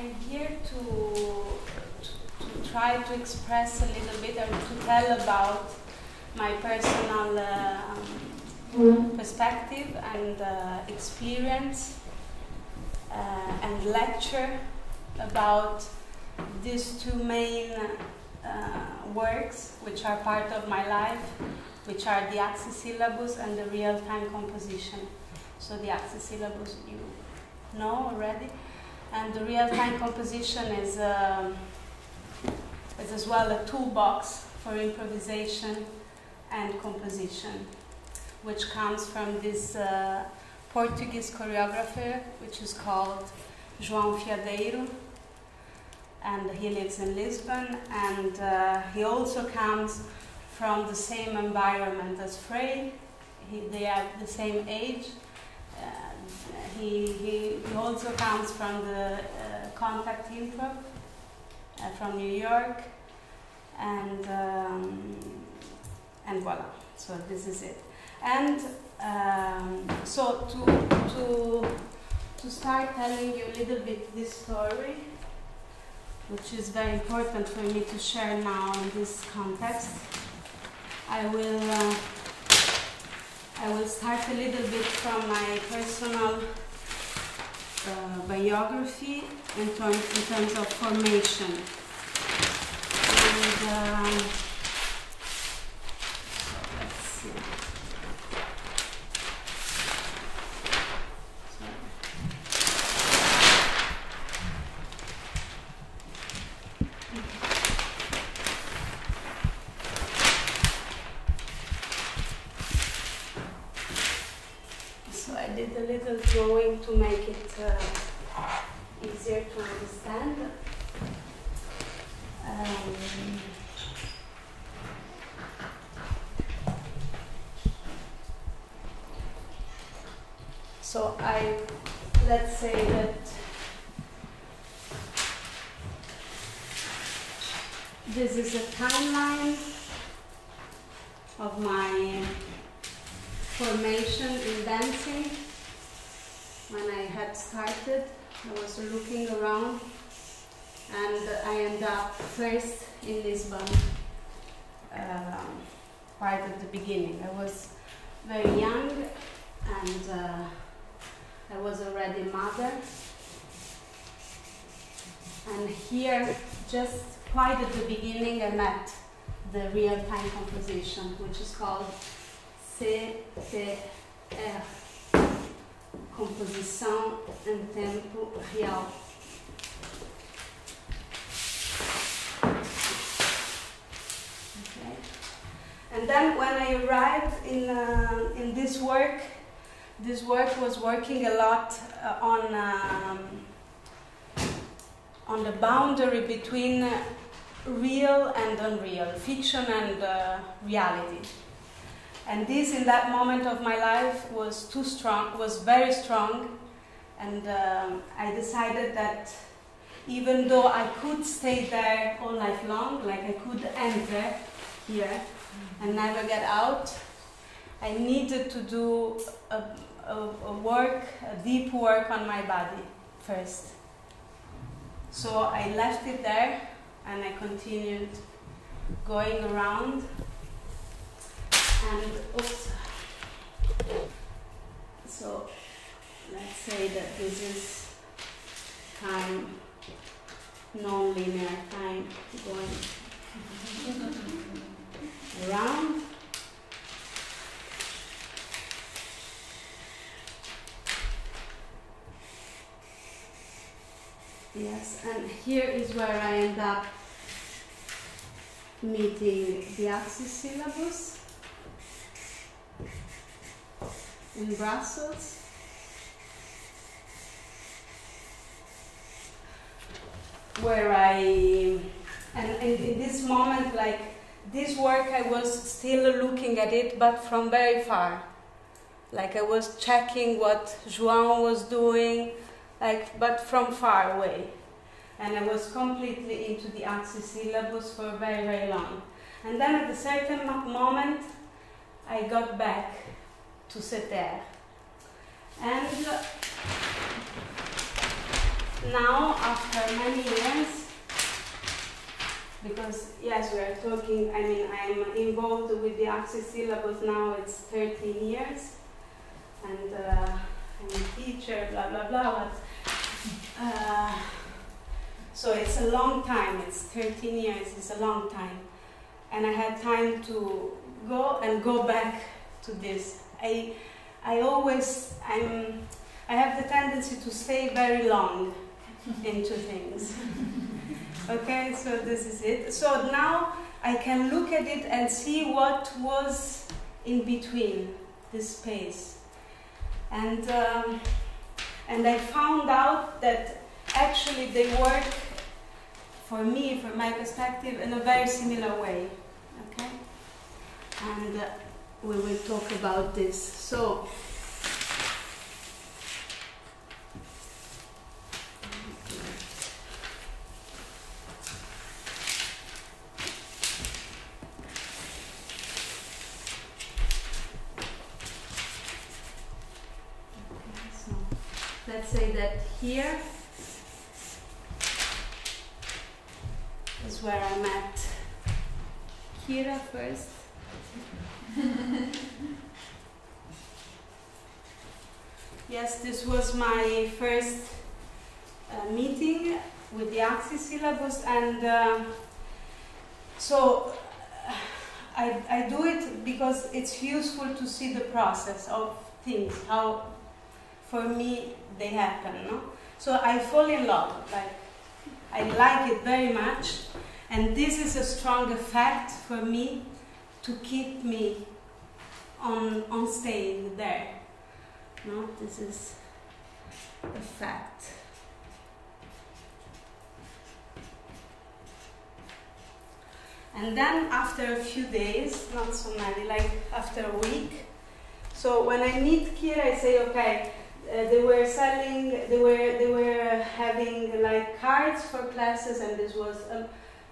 I'm here to, to, to try to express a little bit or to tell about my personal um, perspective and uh, experience uh, and lecture about these two main uh, works which are part of my life, which are the Axis syllabus and the real-time composition. So the Axis syllabus you know already, and the real-time composition is, uh, is as well a toolbox for improvisation and composition, which comes from this uh, Portuguese choreographer, which is called João Fiadeiro, and he lives in Lisbon, and uh, he also comes from the same environment as Frey. He, they are the same age. He, he, he, also comes from the uh, Contact Improv uh, from New York, and um, and voila. So this is it. And um, so to to to start telling you a little bit this story which is very important for me to share now in this context. I will uh, I will start a little bit from my personal uh, biography in, term, in, terms of formation. And um, to make it uh, easier to understand. Um, so I, let's say that this is a timeline of my formation in dancing when I had started. I was looking around and I ended up first in Lisbon, uh, right at the beginning. I was very young and uh, I was already mother. And here, just quite at the beginning, I met the real-time composition, which is called CTR composição em tempo real. Okay. And then when I arrived in, uh, in this work, this work was working a lot uh, on, um, on the boundary between real and unreal, fiction and uh, reality. And this, in that moment of my life, was too strong, was very strong. And um, I decided that even though I could stay there all life long, like I could enter here and never get out, I needed to do a, a, work, a deep work on my body first. So I left it there and I continued going around and oops. So let's say that this is time, non-linear time going around. Yes, and here is where I end up meeting the axis syllabus. in Brussels. Where I, and, in this moment, like this work, I was still looking at it, but from very far. Like I was checking what João was doing, like, but from far away. And I was completely into the Axis syllabus for very, very long. And then at a certain moment, I got back to sit. And now, after many years, because yes, we are talking, I mean, I'm involved with the Axis syllabus now, it's 13 years, and uh, I'm a teacher, blah, blah, blah, but uh, so it's a long time, it's 13 years, it's a long time. And I had time to go and go back to this. I, I always, I'm, I have the tendency to stay very long into things. Okay, so this is it. So now I can look at it and see what was in between this space. And, um, and I found out that actually they work, for me, from my perspective, in a very similar way. Okay? And uh, we will talk about this. So, let's say that here is where I met Kira first. yes, this was my first uh, meeting with the Axis syllabus, and uh, so I, I do it because it's useful to see the process of things, how for me they happen. No? So I fall in love, like I like it very much, and this is a strong effect for me to keep me on on staying there. No, this is a fact. And then after a few days, not so many, like after a week, so when I meet Kira, I say, okay, uh, they were selling, they were they were having like cards for classes, and this was um,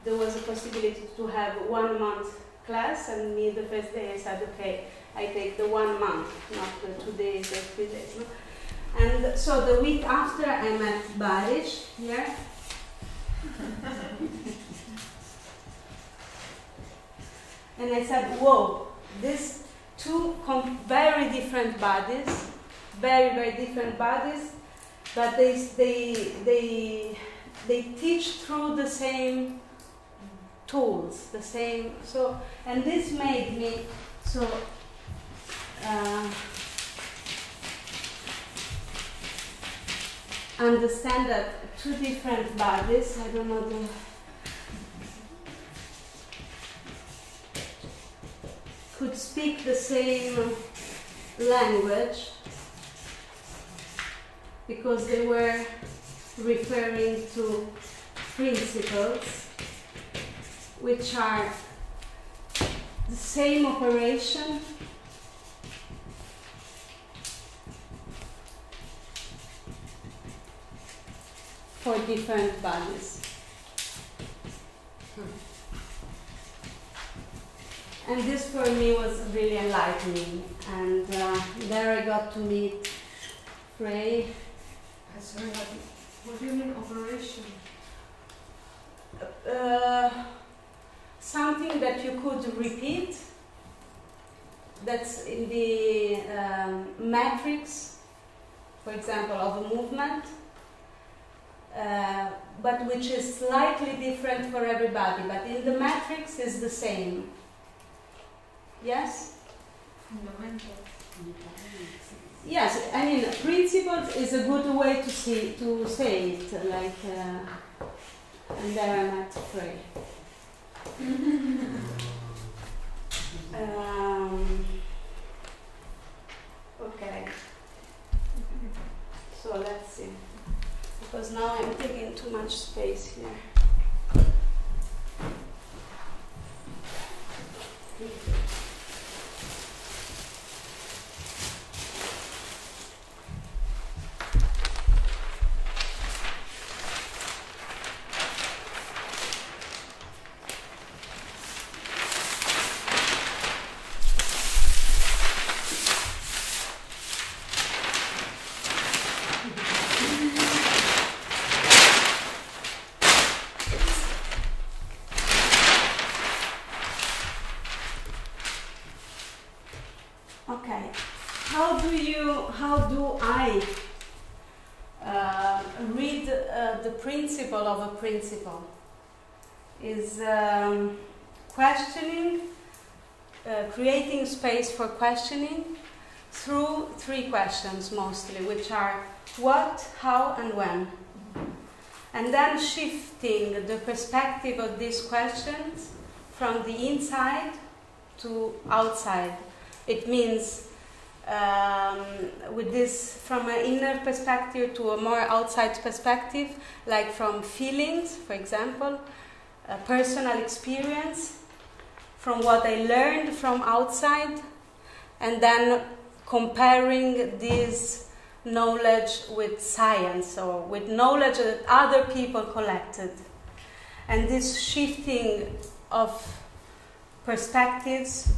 there was a possibility to have one month class. And me, the first day, I said, okay, I take the one month, not the two days or three days. No? And so the week after, I met Barish here. and I said, whoa, these two very different bodies very, very different bodies, but they, they, they, they teach through the same tools, the same, so, and this made me, so, uh, understand that two different bodies, I don't know the, could speak the same language because they were referring to principles which are the same operation for different bodies. And this for me was really enlightening. And uh, there I got to meet Frey What do you mean operation? Uh, something that you could repeat that's in the um, matrix, for example, of a movement, uh, but which is slightly different for everybody, but in the matrix is the same. Yes? Fundamental. Yes, I mean, principles is a good way to see to say it, like, uh, and there I'm at Frey. um, okay. So let's see, because now I'm taking too much space here. Principle? Is um, questioning, uh, creating space for questioning through three questions mostly, which are what, how, and when. And then shifting the perspective of these questions from the inside to outside. It means um, with this from an inner perspective to a more outside perspective, like from feelings, for example, a personal experience, from what I learned from outside, and then comparing this knowledge with science or with knowledge that other people collected. And this shifting of perspectives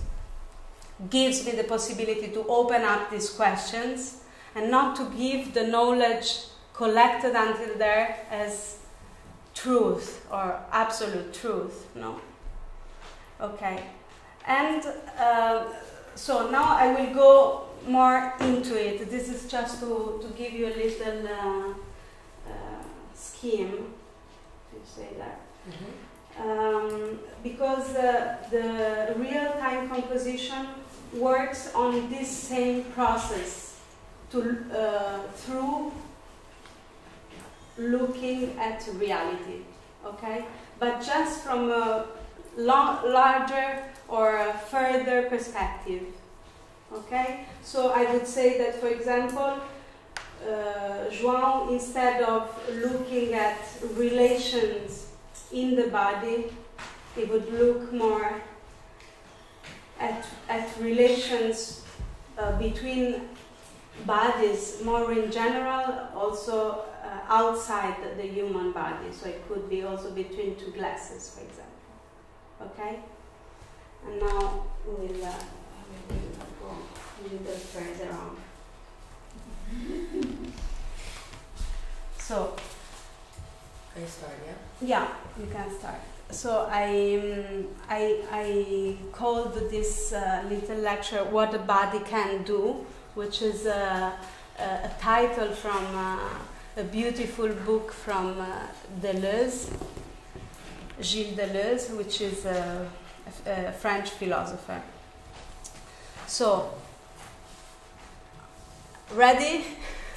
gives me the possibility to open up these questions and not to give the knowledge collected until there as truth or absolute truth. No. Okay. And uh, so now I will go more into it. This is just to, to give you a little uh, uh, scheme, you say that. Mm-hmm. Um, because uh, the real time composition works on this same process to, uh, through looking at reality, okay? But just from a larger or a further perspective. Okay? So I would say that, for example, uh, João, instead of looking at relations in the body, he would look more at, at relations uh, between bodies, more in general, also uh, outside the, the human body. So it could be also between two glasses, for example. Okay? And now we'll. Uh, a little further on. so, can you start, yeah? Yeah, you can start. So I, um, I, I called this uh, little lecture "What the Body Can Do," which is a, a, a title from uh, a beautiful book from uh, Deleuze, Gilles Deleuze, which is a, a French philosopher. So Ready?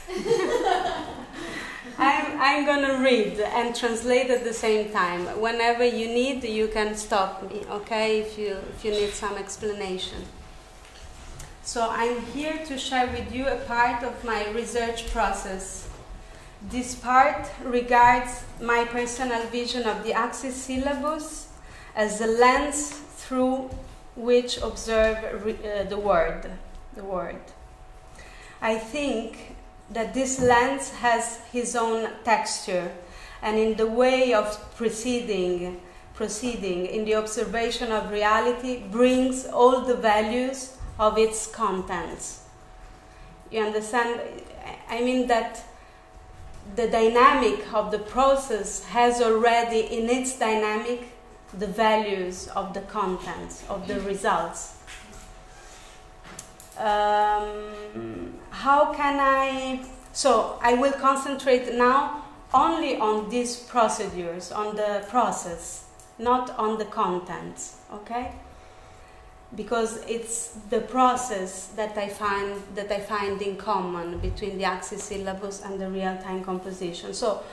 I'm, I'm gonna read and translate at the same time. Whenever you need, you can stop me, okay, if you, if you need some explanation. So I'm here to share with you a part of my research process. This part regards my personal vision of the Axis syllabus as a lens through which observe uh, the word, the word. I think that this lens has his own texture. And in the way of proceeding proceeding in the observation of reality brings all the values of its contents. You understand? I mean that the dynamic of the process has already in its dynamic the values of the contents of the results. Um, how can I? So I will concentrate now only on these procedures, on the process, not on the contents. Okay? Because it's the process that I find that I find in common between the Axis syllabus and the real-time composition. So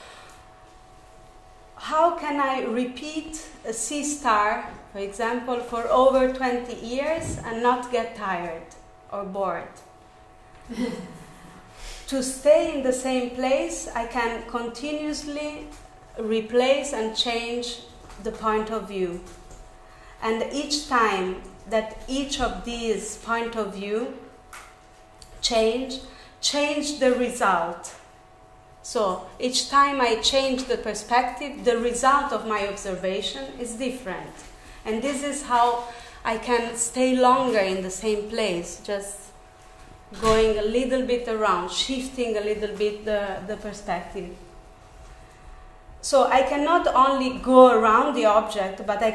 how can I repeat a C star, for example, for over 20 years and not get tired or bored? to stay in the same place, I can continuously replace and change the point of view. And each time that each of these point of view change, change the result. So each time I change the perspective, the result of my observation is different. And this is how I can stay longer in the same place, just going a little bit around, shifting a little bit the, the perspective. so I can not only go around the object, but I,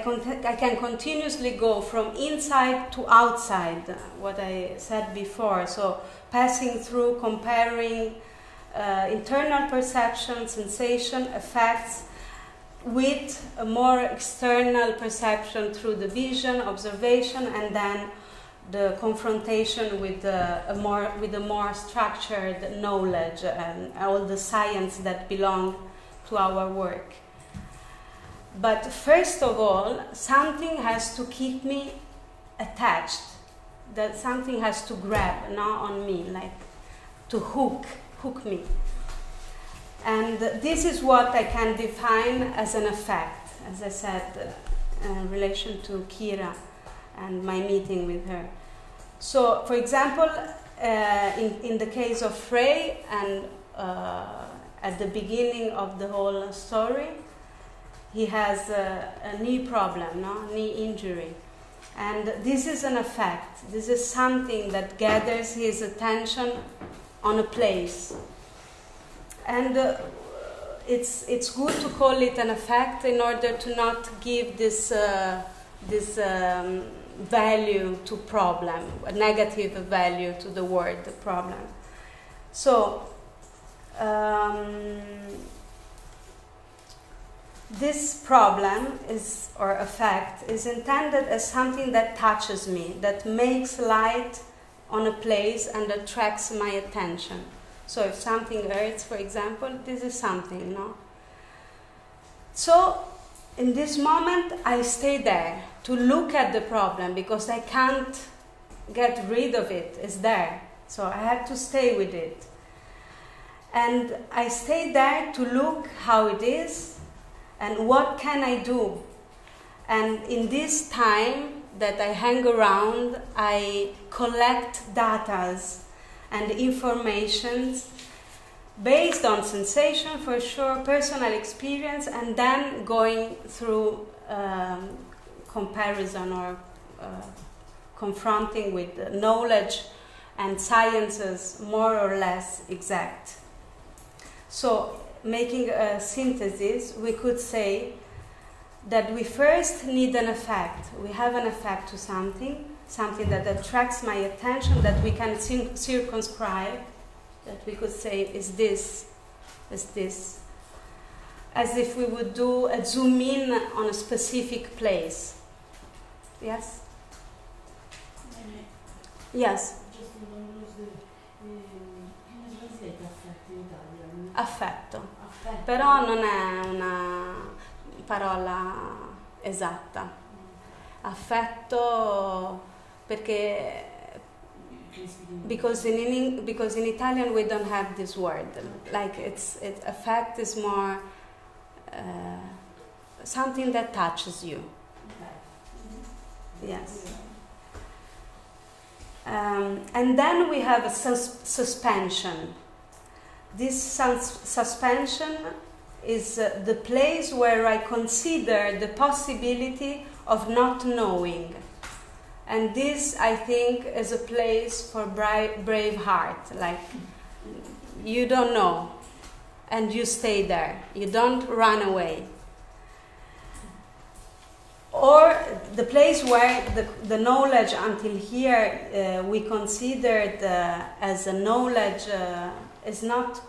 I can continuously go from inside to outside, what I said before. So passing through, comparing uh, internal perception, sensation, effects with a more external perception through the vision, observation, and then the confrontation with the, a more with a more structured knowledge and all the science that belong to our work. But first of all, something has to keep me attached. That something has to grab now on me, like to hook, hook me. And this is what I can define as an effect, as I said, uh, in relation to Kira and my meeting with her. So, for example, uh, in, in the case of Frey and uh, at the beginning of the whole story, he has a, a knee problem, no? knee injury. And this is an effect. This is something that gathers his attention on a place. And uh, it's, it's good to call it an effect in order to not give this, uh, this um, value to problem, a negative value to the word problem. So, um, this problem is or effect is intended as something that touches me, that makes light on a place and attracts my attention. So if something hurts, for example, this is something, no? So in this moment, I stay there to look at the problem because I can't get rid of it. It's there. So I have to stay with it. And I stay there to look how it is and what can I do. And in this time that I hang around, I collect datas and informations based on sensation for sure, personal experience, and then going through um, comparison or uh, confronting with knowledge and sciences more or less exact. So, making a synthesis, we could say that we first need an effect. We have an effect to something, something that attracts my attention, that we can circumscribe, that we could say is this, is this. As if we would do a zoom in on a specific place. Yes? Yes. Affetto. Affetto. Però non è una parola esatta. Affetto perché because in, in because in Italian we don't have this word. Like it's it, affect is more uh, something that touches you. Yes. Um, and then we have a sus- suspension. This sus- suspension is uh, the place where I consider the possibility of not knowing. And this, I think, is a place for brave, brave heart. Like, you don't know, and you stay there. You don't run away. Or the place where the, the knowledge until here uh, we considered uh, as a knowledge uh, is not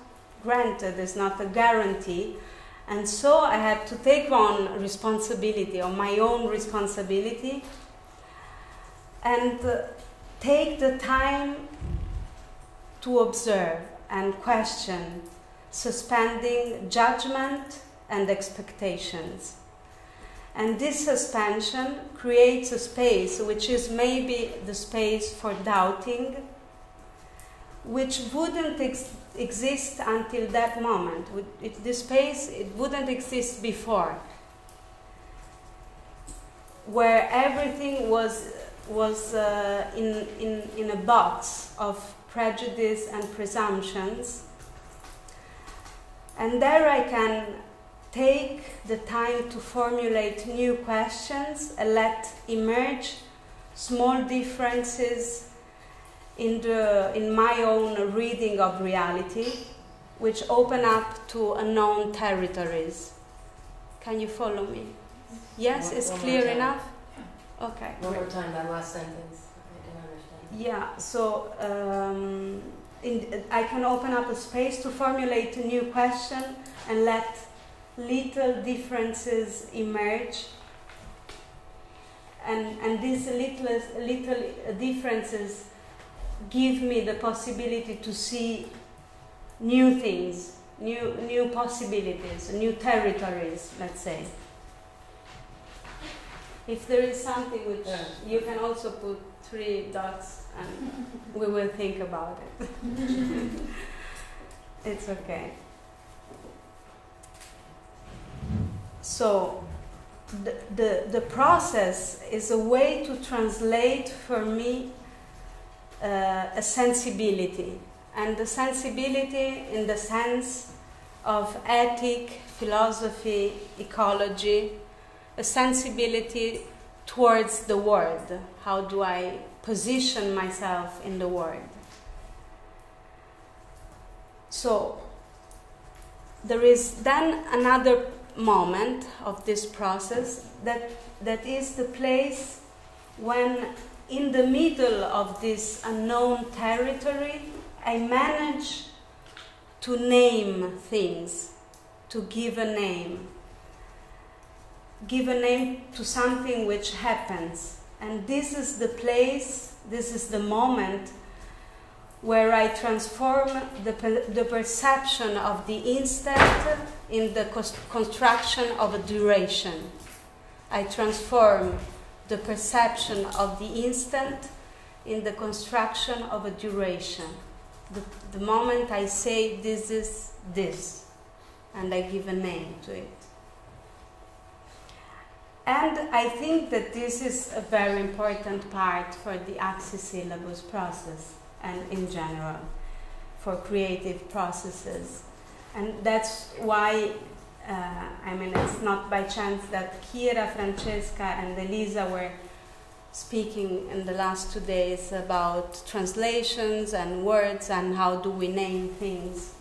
granted, is not a guarantee. And so I had to take on responsibility, or my own responsibility, and uh, take the time to observe and question, suspending judgment and expectations. And this suspension creates a space which is maybe the space for doubting, which wouldn't ex- exist until that moment. It, this space it wouldn't exist before, where everything was was uh, in, in, in a box of prejudice and presumptions. And there I can take the time to formulate new questions and let emerge small differences in, the, in my own reading of reality, which open up to unknown territories. Can you follow me? Yes, One- it's one clear enough? Okay. One more time, that last sentence. I didn't understand. Yeah, so um, in, I can open up a space to formulate a new question and let little differences emerge. And, and these little, little differences give me the possibility to see new things, new, new possibilities, new territories, let's say. If there is something which Yeah. you can also put three dots and we will think about it. it's okay. So, the, the, the process is a way to translate for me uh, a sensibility. And the sensibility in the sense of ethic, philosophy, ecology, a sensibility towards the world. How do I position myself in the world? So, there is then another moment of this process that, that is the place when, in the middle of this unknown territory, I manage to name things, to give a name give a name to something which happens. And this is the place, this is the moment where I transform the, per- the perception of the instant in the construction of a duration. I transform the perception of the instant in the construction of a duration. The, the moment I say this is this, and I give a name to it. And I think that this is a very important part for the Axis syllabus process and in general for creative processes. And that's why, uh, I mean, it's not by chance that Kira, Francesca, and Elisa were speaking in the last two days about translations and words and how do we name things.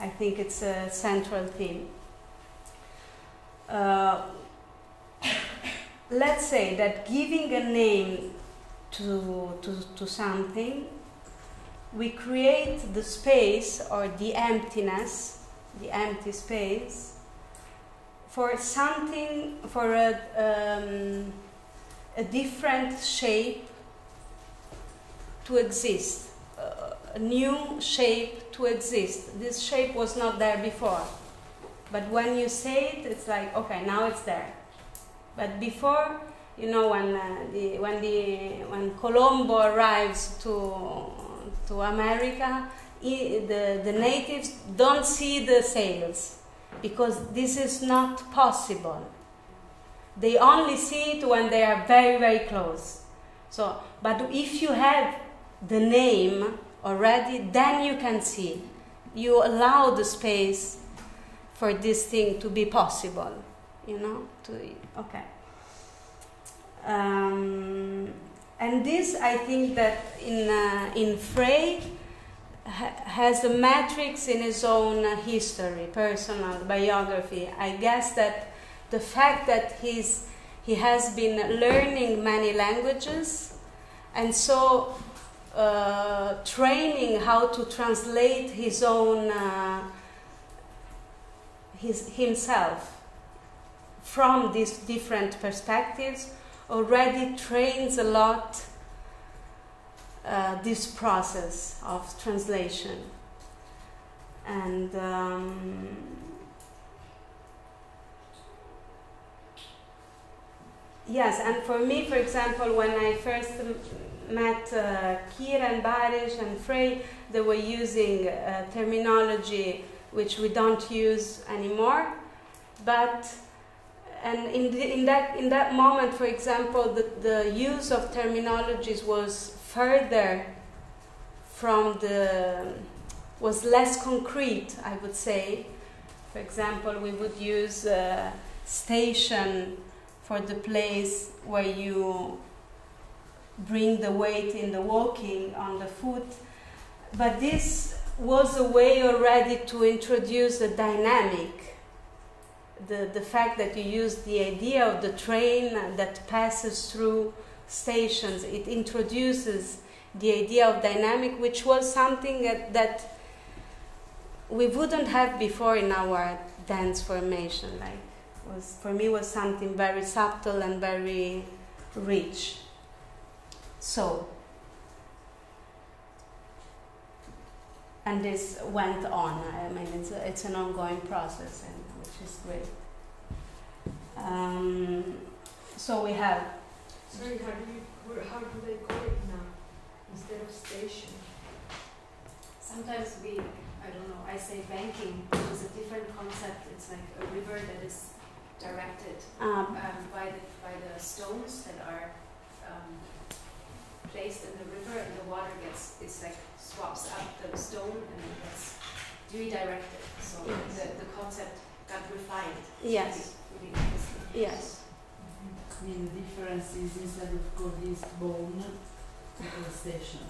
I think it's a central theme. Uh, let's say that giving a name to, to, to something, we create the space or the emptiness, the empty space, for something, for a, um, a different shape to exist, a new shape to exist. This shape was not there before. But when you say it, it's like, okay, now it's there. But before, you know, when uh, the when the when Colombo arrives to to America, the the natives don't see the sails because this is not possible. They only see it when they are very very close. So, but if you have the name already, then you can see. You allow the space for this thing to be possible you know to okay um, and this i think that in uh, in frey ha- has a matrix in his own uh, history personal biography. I guess that the fact that he's he has been learning many languages and so uh, training how to translate his own uh, his, himself from these different perspectives already trains a lot uh, this process of translation. And um, yes and for me for example when i first met uh, kira and barish and frey they were using uh, terminology which we don't use anymore. But and in, the, in that in that moment for example the, the use of terminologies was further from the was less concrete i would say. For example we would use uh, station for the place where you bring the weight in the walking on the foot. But this was a way already to introduce a dynamic the, the fact that you use the idea of the train that passes through stations, it introduces the idea of dynamic, which was something that, that we wouldn't have before in our dance formation. Like was for me was something very subtle and very rich. So and this went on. I mean, it's, it's an ongoing process, and is great. Um, so we have. Sorry, how do you, how do they call it now instead of station? Sometimes we, I don't know. I say banking, which is a different concept. It's like a river that is directed um, um, by the by the stones that are um, placed in the river, and the water gets it's like swaps up the stone and it gets redirected. So yes. the, the concept got refined. Yes. Really, really yes. I mean, the difference is instead of called this bone, it's station.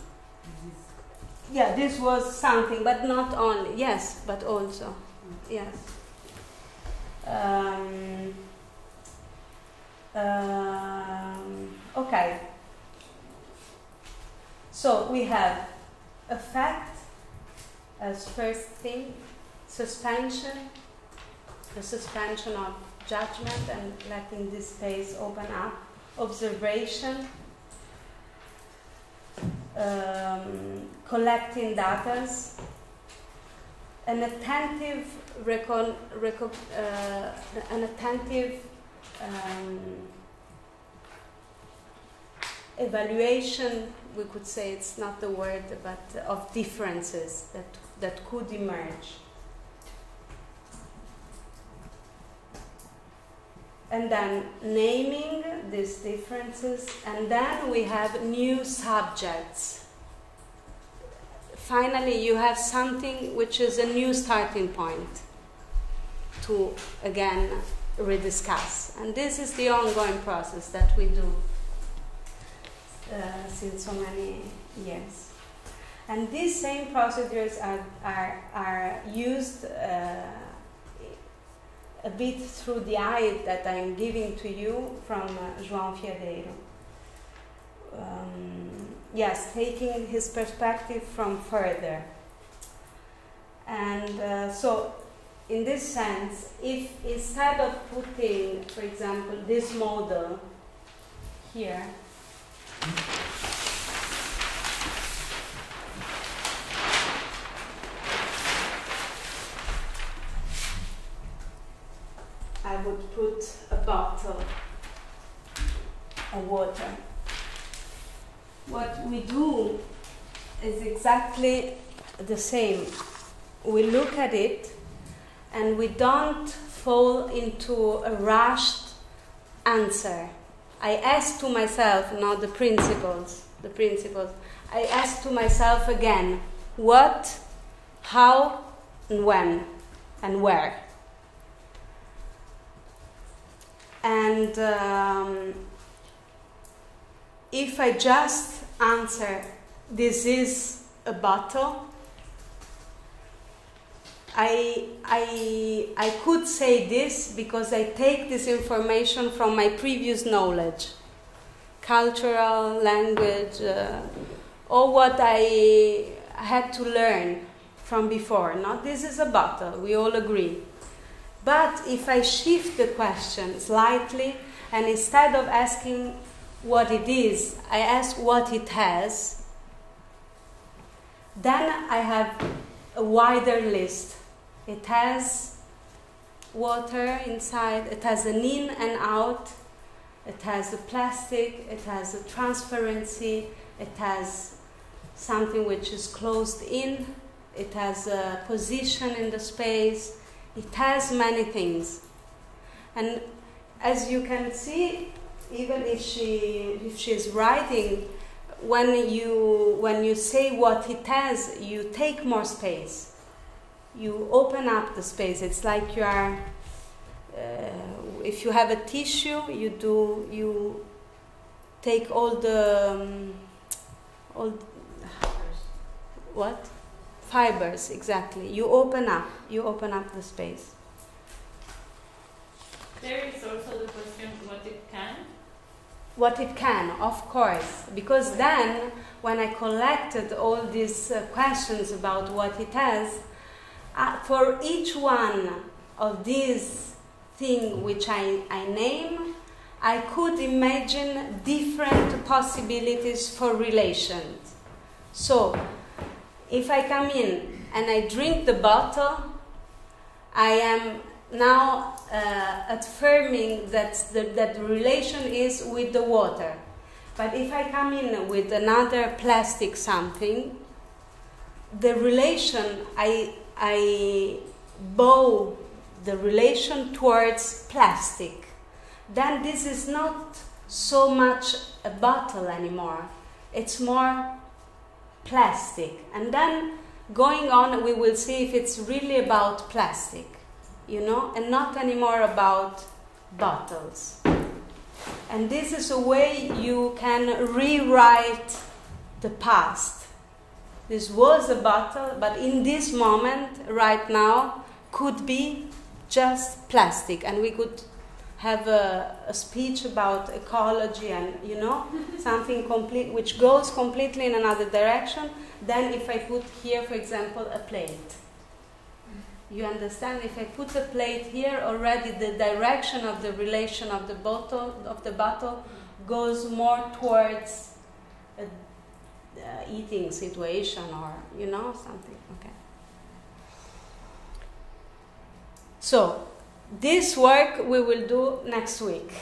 Yeah, this was something, but not only. Yes, but also. Mm. Yes. Um, um, okay. So we have effect as first thing, suspension, the suspension of judgment and letting this space open up, observation, um, collecting data, an attentive, recon, uh, an attentive um, evaluation. We could say it's not the word, but of differences that, that could emerge. And then naming these differences, and then we have new subjects. Finally, you have something which is a new starting point to again rediscuss. And this is the ongoing process that we do uh, since so many years. And these same procedures are, are, are used uh, a bit through the eye that I'm giving to you from uh, João. Um, yes, taking his perspective from further. And uh, so, in this sense, if instead of putting, for example, this model here, would put a bottle of water. What we do is exactly the same. We look at it and we don't fall into a rushed answer I ask to myself, not the principles, the principles. I ask to myself again, what, how, and when, and where. And um, if I just answer, this is a bottle, I, I, I could say this because I take this information from my previous knowledge cultural, language, uh, or what I had to learn from before. Not this is a bottle, we all agree. But if I shift the question slightly and instead of asking what it is, I ask what it has, then I have a wider list. It has water inside, it has an in and out, it has a plastic, it has a transparency, it has something which is closed in, it has a position in the space, it has many things. And as you can see, even if she if she's writing, when you when you say what it has, you take more space you open up the space. It's like you are, uh, if you have a tissue, you do, you take all the, um, all, what? fibers, exactly. You open up, you open up the space. There is also the question what it can. What it can, of course, because then when I collected all these uh, questions about what it has, uh, for each one of these thing which I, I name, I could imagine different possibilities for relations. So if I come in and I drink the bottle, I am now uh, affirming that the, that the relation is with the water. But if I come in with another plastic something, the relation I I bow the relation towards plastic, then this is not so much a bottle anymore. It's more plastic. And then going on, we will see if it's really about plastic, you know, and not anymore about bottles. And this is a way you can rewrite the past. This was a bottle, but in this moment, right now, could be just plastic, and we could have a, a, speech about ecology and you know something complete which goes completely in another direction than if I put here, for example, a plate. You understand? If I put a plate here, already the direction of the relation of the bottle of the bottle goes more towards a uh, eating situation or you know something. Okay. So this work we will do next week.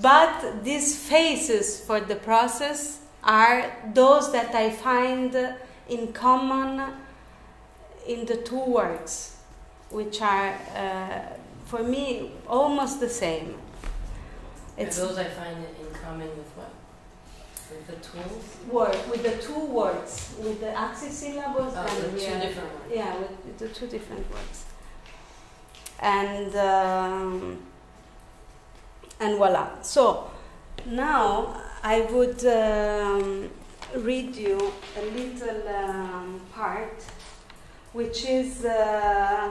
but these phases for the process are those that I find in common in the two works, which are uh, for me almost the same. It's those I find in common with what? With the tools? Word, with the two words, with the Axis Syllabus oh, and the two different words. Yeah, with the two different words and um, and voila. So now I would um, read you a little um, part, which is uh,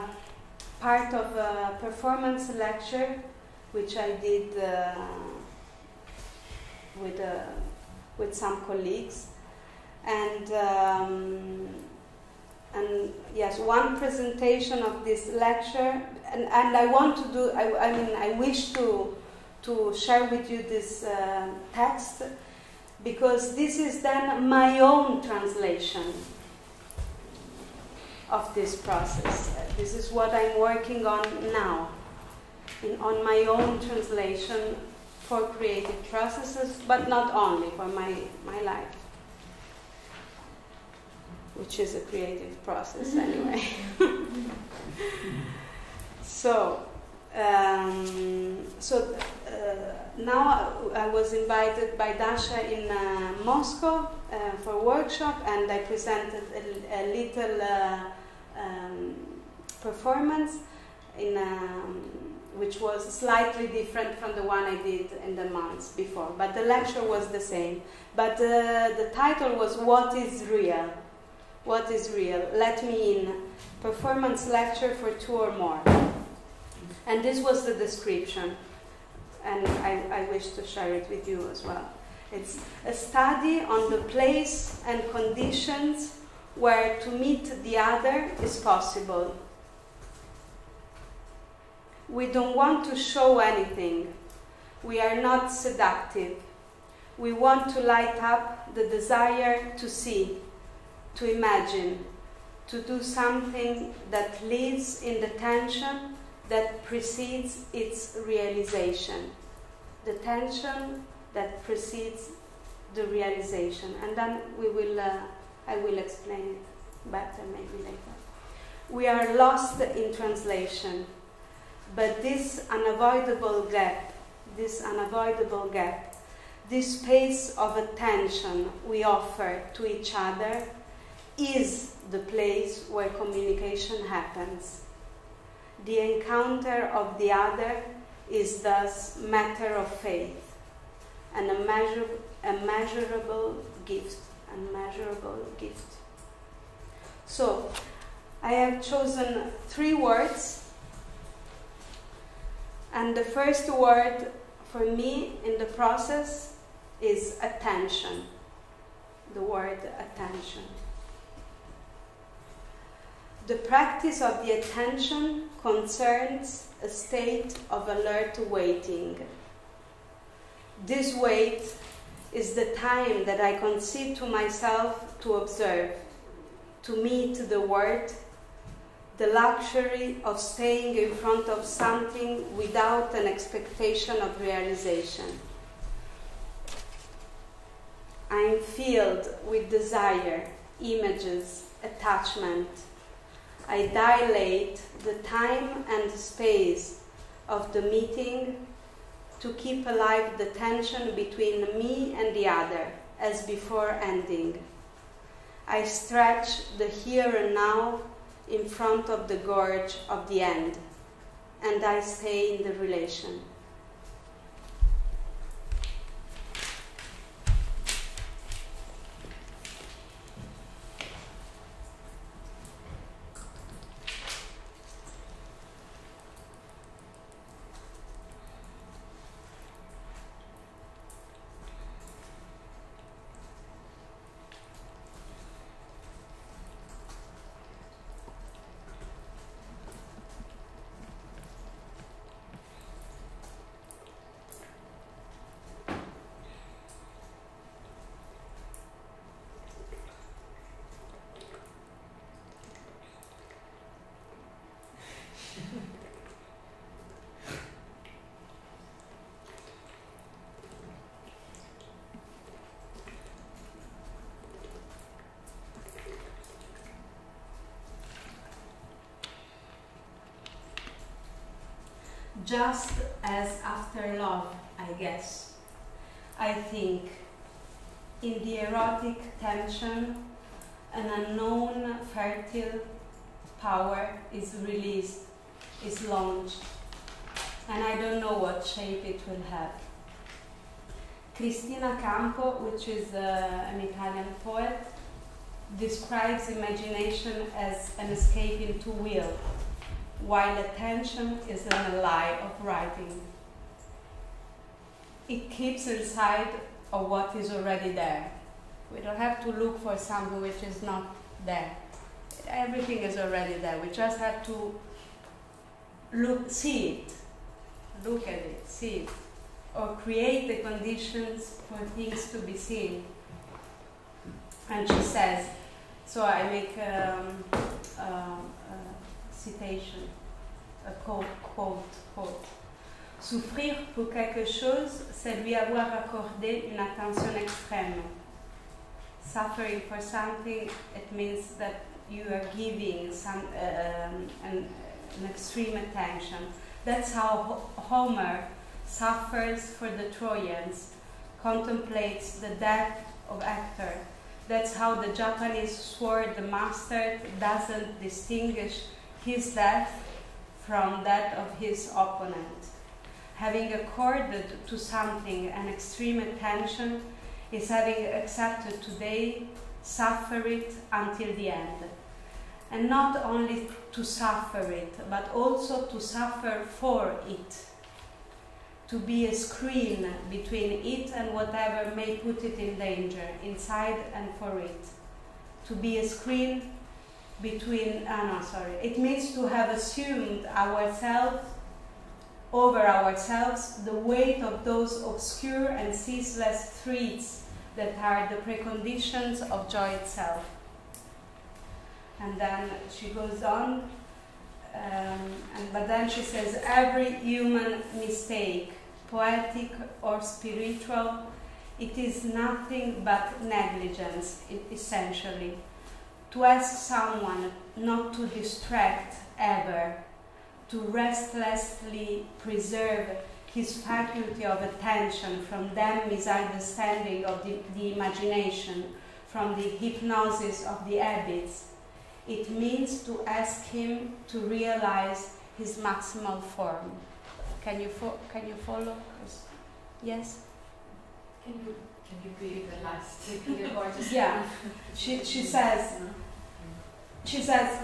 part of a performance lecture which I did uh, with uh, with some colleagues, and um, and yes, one presentation of this lecture, and, and I want to do, I, I mean, I wish to, to share with you this uh, text because this is then my own translation of this process. This is what I'm working on now, in, on my own translation for creative processes, but not only for my, my life which is a creative process anyway. so, um, so uh, now I was invited by Dasha in uh, Moscow uh, for a workshop, and I presented a, a little uh, um, performance in. Um, which was slightly different from the one I did in the months before, but the lecture was the same. But uh, the title was "What is Real." What is real. Let me in. Performance lecture for two or more. And this was the description. And I, I wish to share it with you as well. It's a study on the place and conditions where to meet the other is possible. We don't want to show anything. We are not seductive. We want to light up the desire to see to imagine, to do something that lives in the tension that precedes its realization. The tension that precedes the realization. And then we will, uh, I will explain it better maybe later. We are lost in translation, but this unavoidable gap, this unavoidable gap, this space of attention we offer to each other is the place where communication happens. The encounter of the other is thus matter of faith, and a, measure, a measurable gift, a measurable gift. So, I have chosen three words, and the first word for me in the process is attention. The word attention. The practice of the attention concerns a state of alert waiting. This wait is the time that I concede to myself to observe, to meet the word, the luxury of staying in front of something without an expectation of realization. I am filled with desire, images, attachment. I dilate the time and the space of the meeting to keep alive the tension between me and the other as before ending. I stretch the here and now in front of the gorge of the end, and I stay in the relation. Just as after love, I guess. I think in the erotic tension, an unknown fertile power is released, is launched, and I don't know what shape it will have. Cristina Campo, which is uh, an Italian poet, describes imagination as an escape into will while attention is an ally of writing. It keeps inside of what is already there. We don't have to look for something which is not there. Everything is already there. We just have to look, see it, look at it, see it, or create the conditions for things to be seen. And she says, so I make um, uh, citation, a quote, quote, quote. Souffrir pour quelque chose, c'est lui avoir accordé une attention extrême. Suffering for something, it means that you are giving some uh, um, an, an extreme attention. That's how Homer suffers for the Trojans, contemplates the death of Hector. That's how the Japanese sword master doesn't distinguish his death from that of his opponent. Having accorded to something an extreme attention is having accepted today, suffer it until the end. And not only to suffer it, but also to suffer for it. To be a screen between it and whatever may put it in danger, inside and for it. To be a screen between, uh, no, sorry, it means to have assumed ourselves, over ourselves, the weight of those obscure and ceaseless threats that are the preconditions of joy itself. And then she goes on, um, and, but then she says, every human mistake, poetic or spiritual, it is nothing but negligence, essentially to ask someone not to distract ever, to restlessly preserve his faculty of attention from that misunderstanding of the, the imagination, from the hypnosis of the habits. It means to ask him to realize his maximal form. Can you, fo- can you follow? Yes? Can you, can you repeat the last? yeah. She, she says, she says,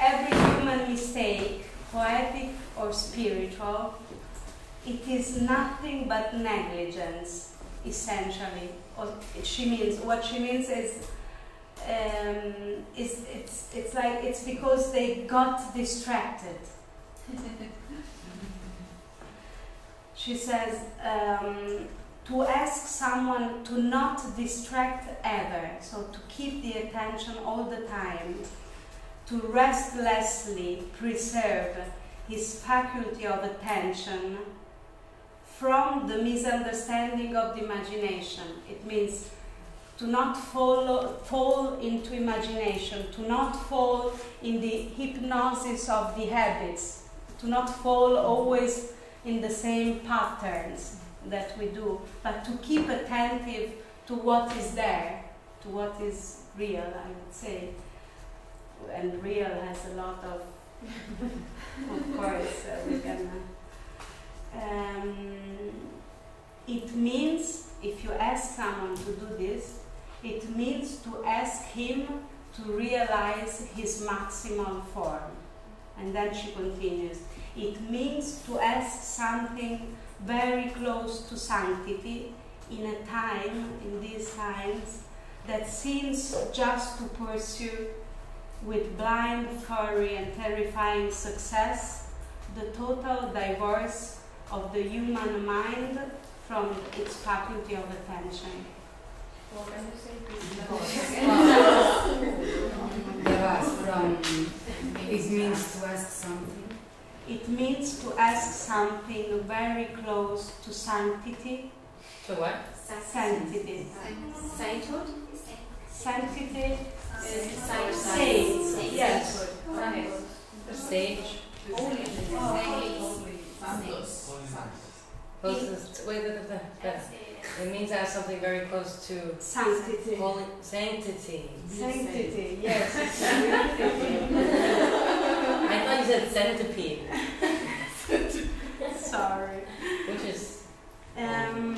every human mistake, poetic or spiritual, it is nothing but negligence, essentially. Or she means what she means is um, is it's it's like it's because they got distracted. she says um, to ask someone to not distract ever, so to keep the attention all the time, to restlessly preserve his faculty of attention from the misunderstanding of the imagination. It means to not follow, fall into imagination, to not fall in the hypnosis of the habits, to not fall always in the same patterns that we do, but to keep attentive to what is there, to what is real, I would say. And real has a lot of, of course, uh, we can. Uh, um, it means, if you ask someone to do this, it means to ask him to realize his maximal form. And then she continues, it means to ask something very close to sanctity in a time, in these times, that seems just to pursue with blind fury and terrifying success the total divorce of the human mind from its faculty of attention. Well, can you say please? Devas from it means to ask something. It means to ask something very close to sanctity. To what? Sanctity. Sainthood? Sanctity. Saint-. Yes. Sage. Closest. Wait, wait, wait, wait. It means to have something very close to Sanctity. holy sanctity. Sanctity. Yes. I thought you said centipede, Sorry. which is Um,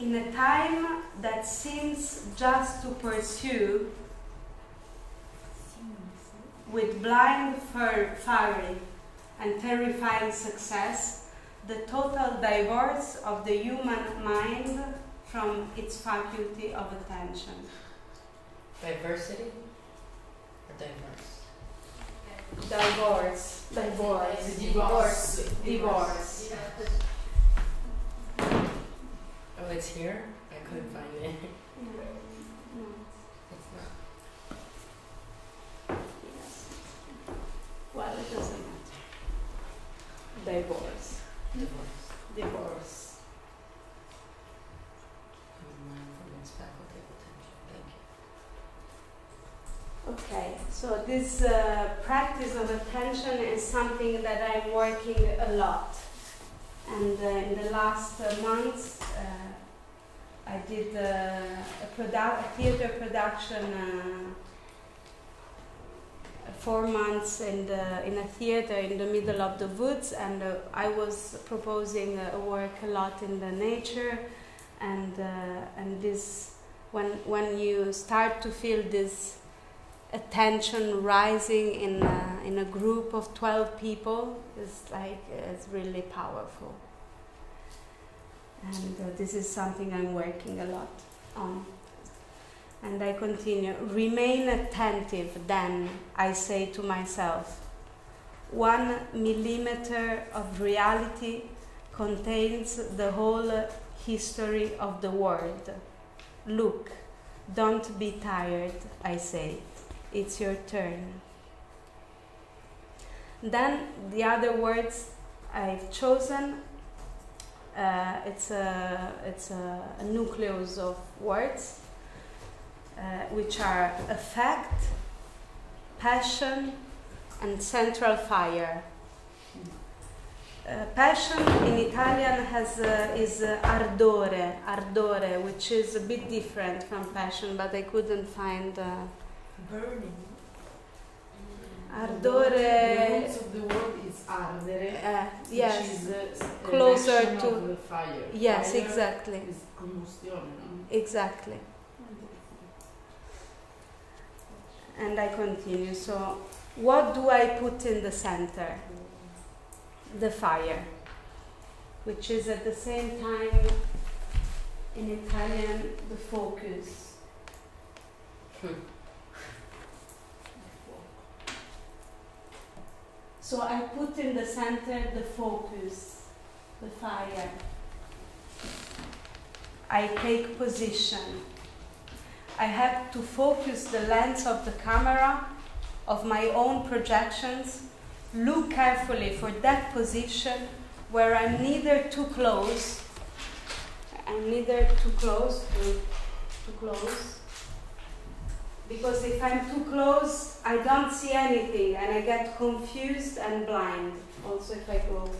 in a time that seems just to pursue with blind fury and terrifying success the total divorce of the human mind from its faculty of attention. diversity or diverse. Divorce. Divorce. Divorce. Divorce. Oh, it's here. I couldn't find it. No. It's not. Yes. Well, it doesn't matter. Divorce. Divorce. Divorce. Okay, so this uh, practice of attention is something that I'm working a lot. And uh, in the last uh, months, uh, I did uh, a, produ- a theater production, uh, four months in, the, in a theater in the middle of the woods, and I was proposing uh, work a lot in the nature, and and this when when you start to feel this attention rising in a, in a group of 12 people is like it's really powerful. And uh, this is something i'm working a lot on. And i continue remain attentive then i say to myself one millimeter of reality contains the whole history of the world. Look don't be tired i say it's your turn. Then the other words I've chosen, uh, it's a it's a, a nucleus of words, uh, which are effect, passion, and central fire. Uh, passion in Italian has uh, is uh, ardore, ardore, which is a bit different from passion, but I couldn't find. Uh, Burning. The Ardore, roots of the word is ardere, uh, which yes, is uh, an Closer to- the fire. yes, Fire exactly, Is combustione, exactly. And I continue. So, what do I put in the center? The fire. which is at the same time in Italian the focus. Hmm. So I put in the center the focus, the fire. I take position. I have to focus the lens of the camera, of my own projections, look carefully for that position where I'm neither too close, I'm neither too close, too, too close, because if I'm too close, I don't see anything and I get confused and blind. Also, if I go.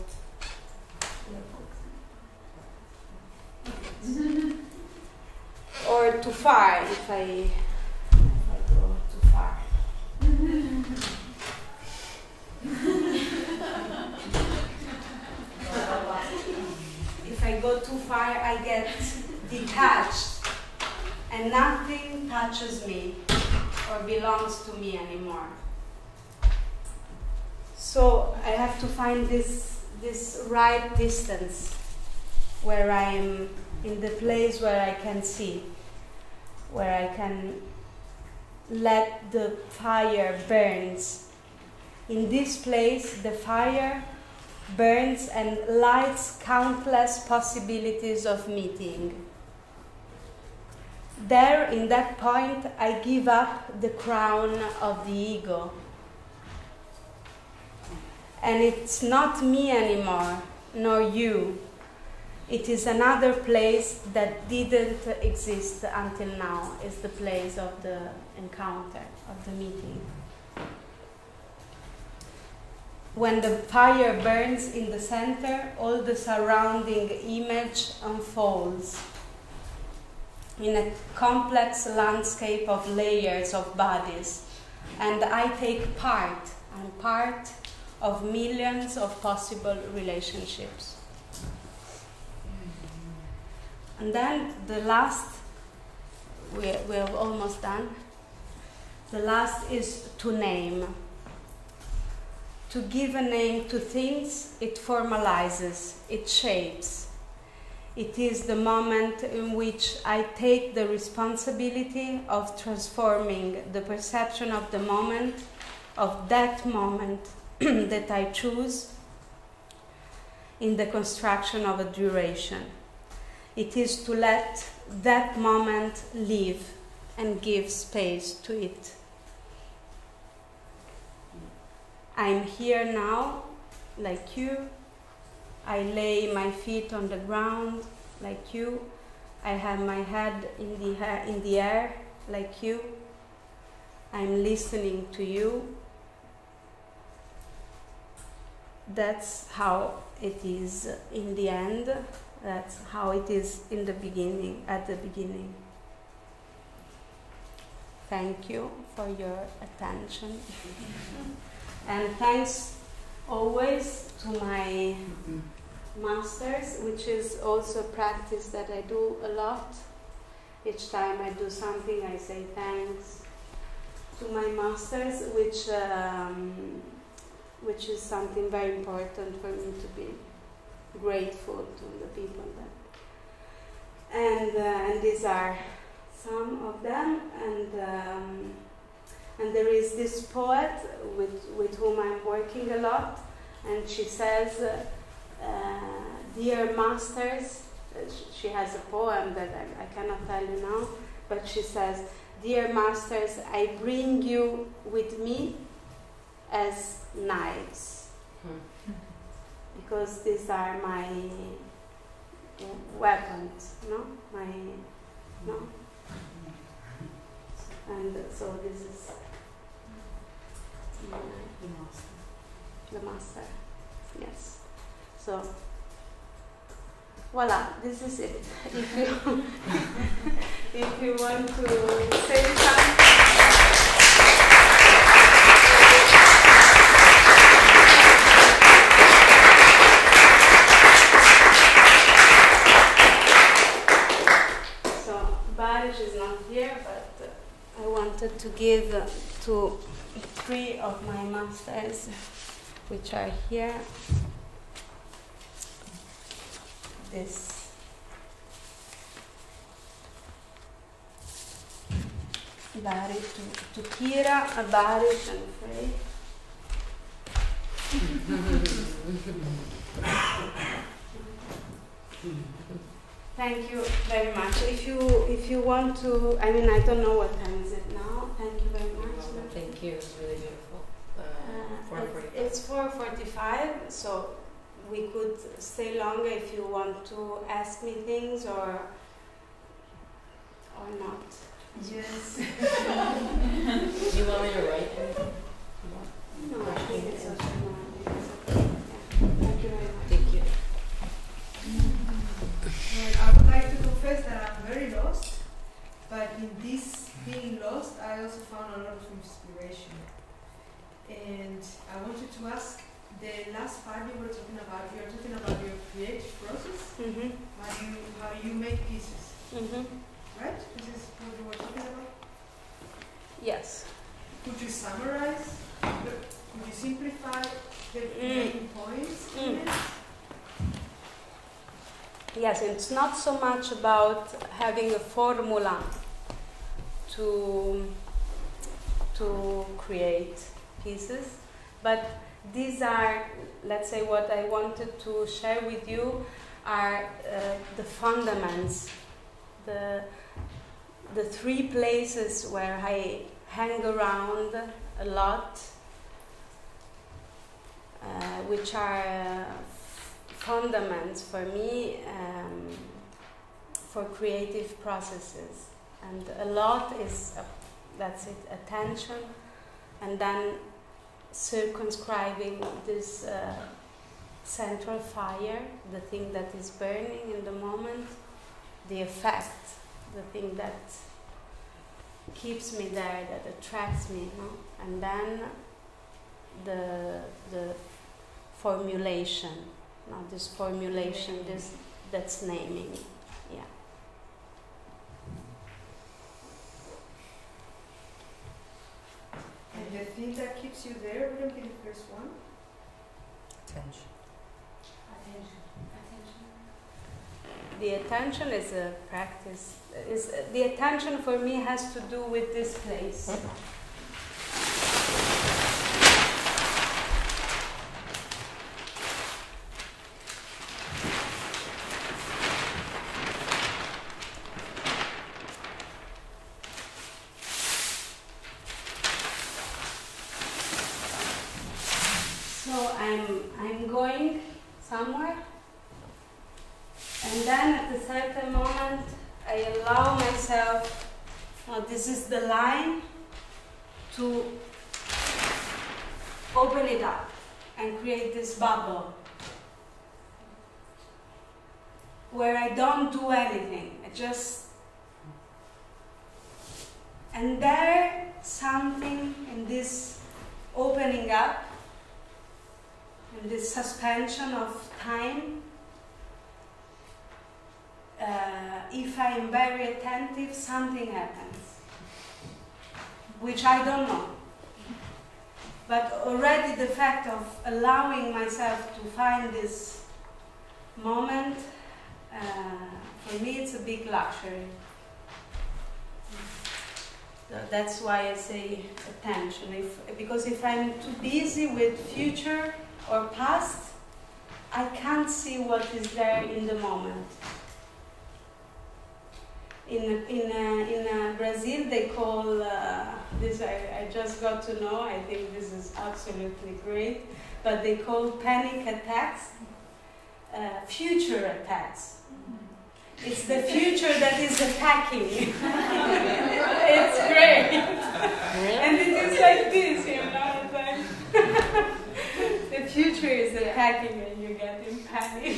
or too far, if I, if I go too far. if I go too far, I get detached and nothing touches me or belongs to me anymore. So I have to find this this right distance where I am in the place where I can see, where I can let the fire burns. In this place the fire burns and lights countless possibilities of meeting. There, in that point, I give up the crown of the ego. And it's not me anymore, nor you. It is another place that didn't exist until now. It's the place of the encounter, of the meeting. When the fire burns in the center, all the surrounding image unfolds in a complex landscape of layers of bodies. And I take part, I'm part of millions of possible relationships. And then the last, we, we have almost done. The last is to name. To give a name to things, it formalizes, it shapes. It is the moment in which I take the responsibility of transforming the perception of the moment, of that moment that I choose, in the construction of a duration. It is to let that moment live and give space to it. I'm here now, like you. I lay my feet on the ground, like you. I have my head in the, ha- in the air, like you. I'm listening to you. That's how it is in the end. That's how it is in the beginning, at the beginning. Thank you for your attention. and thanks always to my masters, which is also a practice that I do a lot. Each time I do something, I say thanks to my masters, which um, which is something very important for me to be grateful to the people that. And uh, and these are some of them, and um, and there is this poet with with whom I'm working a lot, and she says. Uh, dear masters, uh, she has a poem that I, I cannot tell you now, but she says, Dear masters, I bring you with me as knives, Hmm. because these are my weapons, no? My, no? And so this is The master. the master, yes. So, voila, this is it. If you, if you want to say something. Is not here, but I wanted to give to three of my masters, which are here. This. About to, to Kira, it and Frey. Thank you very much. If you if you want to, I mean, I don't know what time is it now. Thank you very much. Thank you. It's really beautiful. Uh, Uh, it's- It's four forty-five, so we could stay longer if you want to ask me things or or not. Yes. Do you want me to write anything? No, I think it's okay. No, I think it's okay. Yeah. Thank you very much. Thank you. Well, I would like to confess that I'm very lost, but in this being lost, I also found a lot of inspiration. And I wanted to ask the last part you were talking about, you were talking about your creative process, Mhm. how you, how you make pieces, Mhm. right? This is what you were talking about? Yes. Could you summarize? Could you simplify the Mm. main points in Mm. it? Yes, it's not so much about having a formula to to create pieces, but these are, let's say, what I wanted to share with you are uh, the fundaments, the the three places where I hang around a lot, uh, which are. Uh, fundaments for me um, for creative processes and a lot is that's it attention and then circumscribing this uh, central fire the thing that is burning in the moment the effect the thing that keeps me there that attracts me no? and then the the formulation not this formulation, this that's naming. Yeah. And the thing that keeps you there wouldn't be the first one? Attention. Attention. Attention. The attention is a practice. Is the attention for me has to do with this place. Hmm. So I'm I'm going somewhere and then at a certain moment I allow myself now this is the line to open it up and create this bubble where I don't do anything. I just and there something in this opening up in this suspension of time, uh, if I am very attentive, something happens, which I don't know. But already the fact of allowing myself to find this moment, uh, for me, it's a big luxury. That's why I say attention. If, because if I'm too busy with future or past, I can't see what is there in the moment. In in uh, in uh, Brazil, they call uh, this. I, I just got to know. I think this is absolutely great. But they call panic attacks uh, future attacks. It's the future that is attacking. it's great. And it is like this, you know. Like the future is attacking and you get in panic.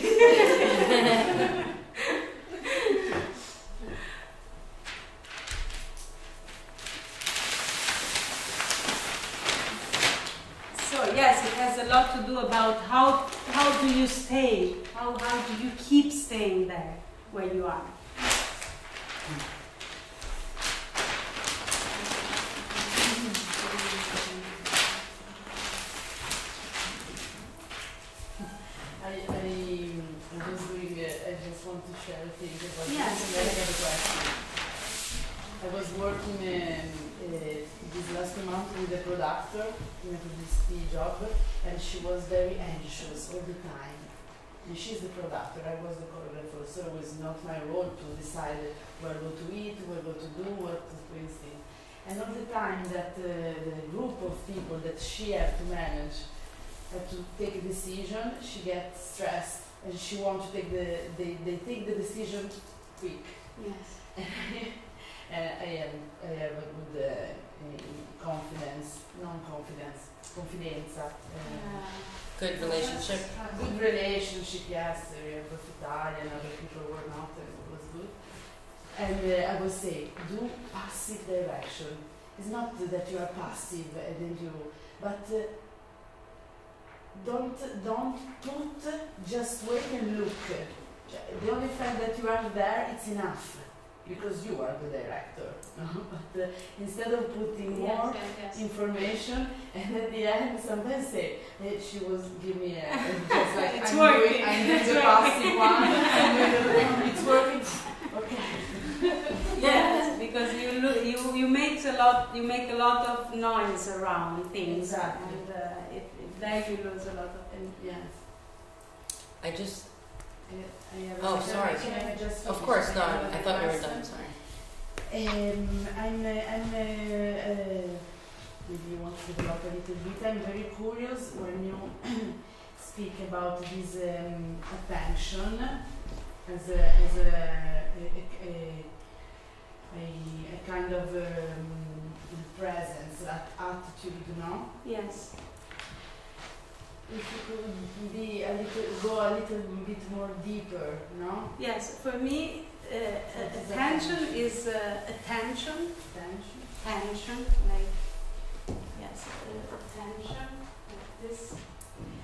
yes, it has a lot to do about how, how do you stay, how, how do you keep staying there where you are. I, I was doing it, just want to share a thing about yes. this and question. I was working in this last month with the producer in a publicity job, and she was very anxious all the time. And she's the producer, I was the choreographer, so it was not my role to decide where go to eat, where go to do, what to do. And all the time that uh, the group of people that she had to manage had to take a decision, she gets stressed and she wants to take the, they, they take the decision quick. Yes. and I am I have a good uh, uh, confidence, non-confidence, confidenza. Uh, Good relationship. good relationship, yes, we are both Italian, other people were not, and it was good. And uh, I would say, do passive direction. It's not that you are passive and then you, but uh, don't don't put just wait and look. The only fact that you are there, it's enough because you are the director. but uh, instead of putting more Yes, yes, yes. information, and at the end, sometimes say eh, she was give me a just like It's I'm working. doing, I'm doing It's the working. passive one, I'm doing the other one, it's working. Okay. Yes, because you look, you you make a lot, you make a lot of noise around things, Exactly. and uh, it, it, there you lose a lot of. And yes. I just, I, I have Oh, a- sorry. Can I just of course, no, have I a thought you were done, sorry. Um, I'm, uh, I'm, uh, uh, maybe you want to develop a little bit. I'm very curious when you speak about this um, attention as a, as a, a, a, a, a kind of um, presence, at attitude, no? Yes. If you could be a little, go a little bit more deeper, no? Yes, for me, uh, attention is uh, attention, Attention. tension, like yes, uh, attention, like this.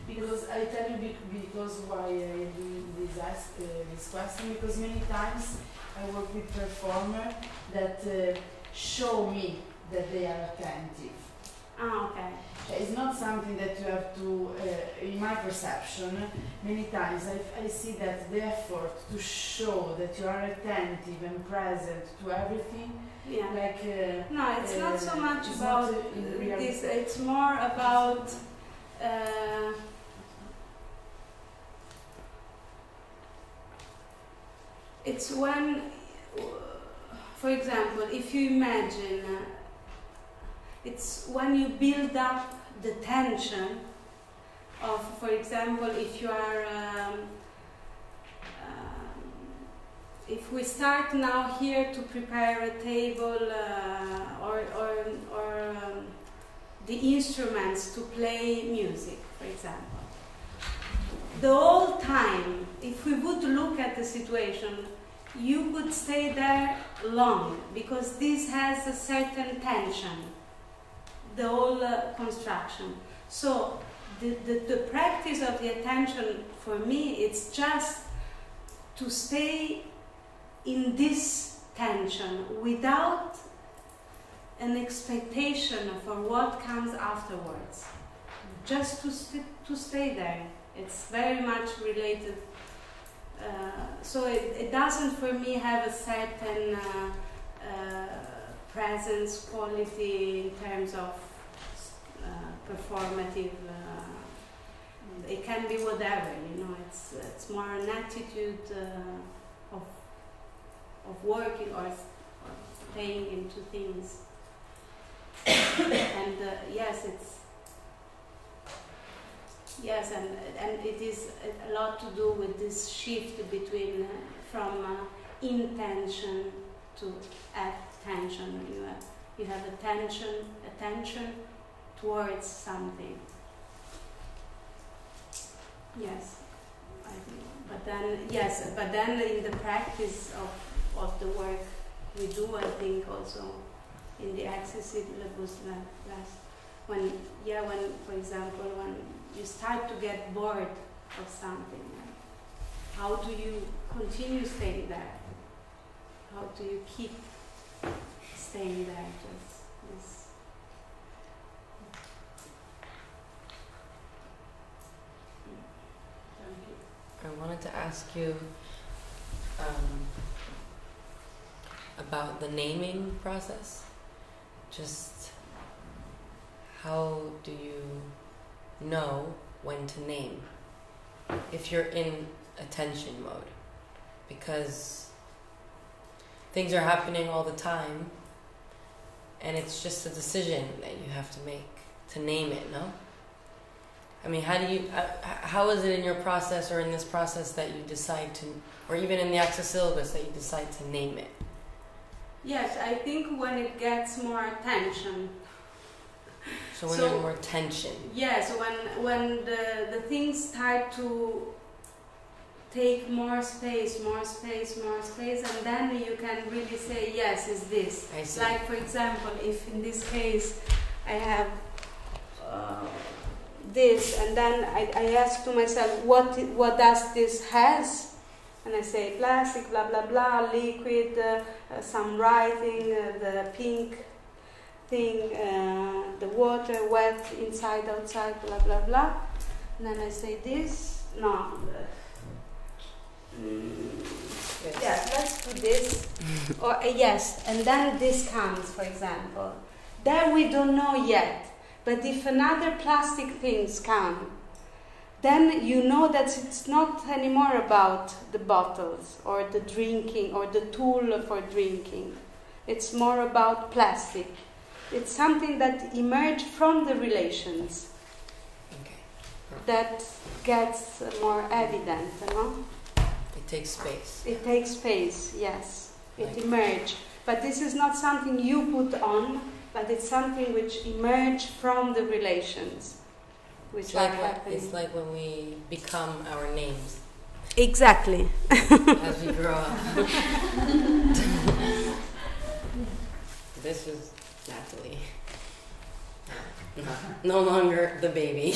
Because I tell you because why I do this ask uh, this question because many times I work with performer that uh, show me that they are attentive. Ah, okay. Uh, It's not something that you have to, uh, in my perception, many times I, I see that the effort to show that you are attentive and present to everything, Yeah. like uh, No, it's not so Uh, much about this. It's more about. Uh, it's when, uh, for example, if you imagine, uh, it's when you build up the tension of, for example, if you are. Um, um, if we start now here to prepare a table uh, or, or, or um, the instruments to play music, for example, the whole time, if we would look at the situation, you could stay there long because this has a certain tension, the whole uh, construction. So the, the, the practice of the attention for me, it's just to stay in this tension without an expectation for what comes afterwards. Just to, st- to stay there. It's very much related. Uh, so it, it doesn't for me have a certain uh, uh, presence quality in terms of uh, performative. Uh, it can be whatever, you know. It's it's more an attitude uh, of of working or, or staying into things. and uh, yes, it's yes, and and it is a- lot to do with this shift between uh, from uh, intention to attention. You have you have attention attention towards something. Yes, I think. But then yes, but then in the practice of of the work we do, I think also in the Axis Syllabus class, when yeah, when for example when you start to get bored of something, how do you continue staying there? How do you keep Just. I wanted to ask you um, about the naming process. Just how do you know when to name if you're in attention mode? Because things are happening all the time, and it's just a decision that you have to make to name it, no? I mean, how do you, uh, how is it in your process or in this process that you decide to, or even in the Axis Syllabus that you decide to name it? Yes, I think when it gets more attention. So when So- you're more tension. Yes, when when the the things start to take more space, more space, more space, and then you can really say yes, is this. Like for example, if in this case I have uh, this, and then I, I ask to myself, what what does this has? And I say plastic, blah blah blah, liquid, uh, uh, some writing, uh, the pink thing, uh, the water, wet, inside, outside, blah blah blah. And then I say this, no. Yes, let's do this. or uh, yes, and then this comes, for example. There we don't know yet. But if another plastic things come, then you know that it's not anymore about the bottles or the drinking or the tool for drinking. It's more about plastic. It's something that emerged from the relations Okay. that gets more evident, you know? It takes space. It takes space, yes. It Like- emerged. But this is not something you put on, but it's something which emerged from the relations which It's like, when, it's like when we become our names exactly. as we grow up. this is Natalie. No, no longer the baby.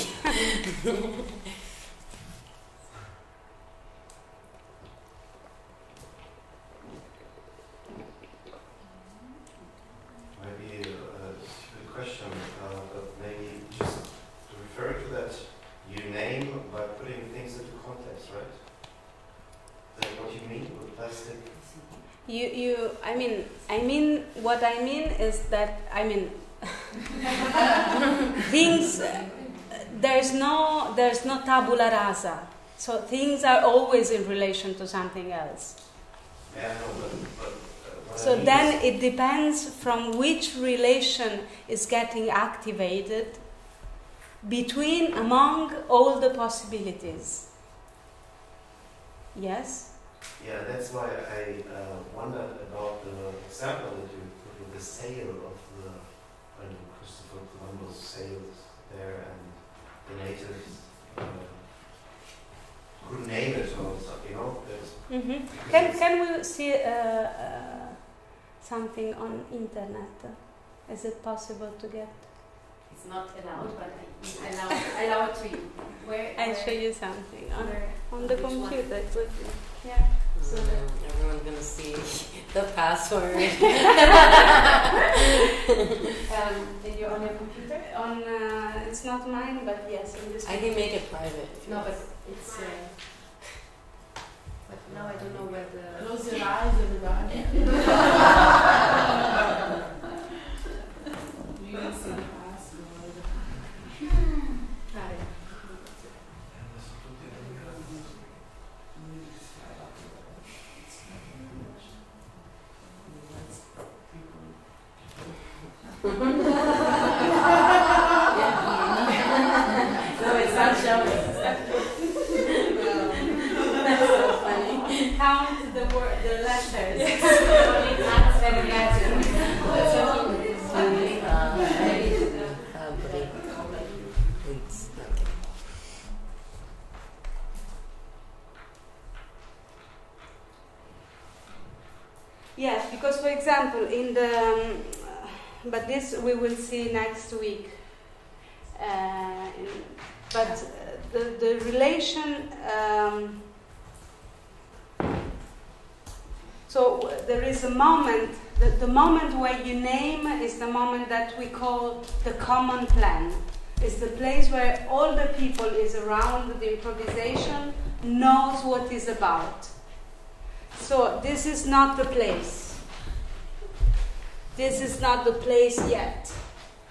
Maybe uh, a stupid question, uh, but maybe just to refer to that, you name by putting things into context, right? Is that what you mean with plastic? You, you, I mean, I mean, what I mean is that, I mean, things, uh, there's no, there's no tabula rasa. So things are always in relation to something else. Yeah, no, but, but So then it depends from which relation is getting activated between, among all the possibilities. Yes? Yeah, that's why I uh, wondered about the example that you put with the sail of the when Christopher Columbus sailed there and the natives uh, couldn't name it or something, you know. There's, hmm Can, can we see uh, uh, something on internet? Is it possible to get? It's not allowed, but I allow, allow it to you. Where? I'll where- show you something on, where- on the which one? computer quickly. Yeah. So that- Everyone's gonna see the password. Um, and you're on your computer? On, uh, it's not mine, but yes, in this. I can make it private. No, but it's. Uh, but now I don't know where the. Close your eyes, everybody. For example, in the, um, but this we will see next week. Uh, but uh, the the relation. Um, so uh, there is a moment. The, the moment where you name is the moment that we call the common plan. It's the place where all the people is around the improvisation knows what is about. So this is not the place. This is not the place yet.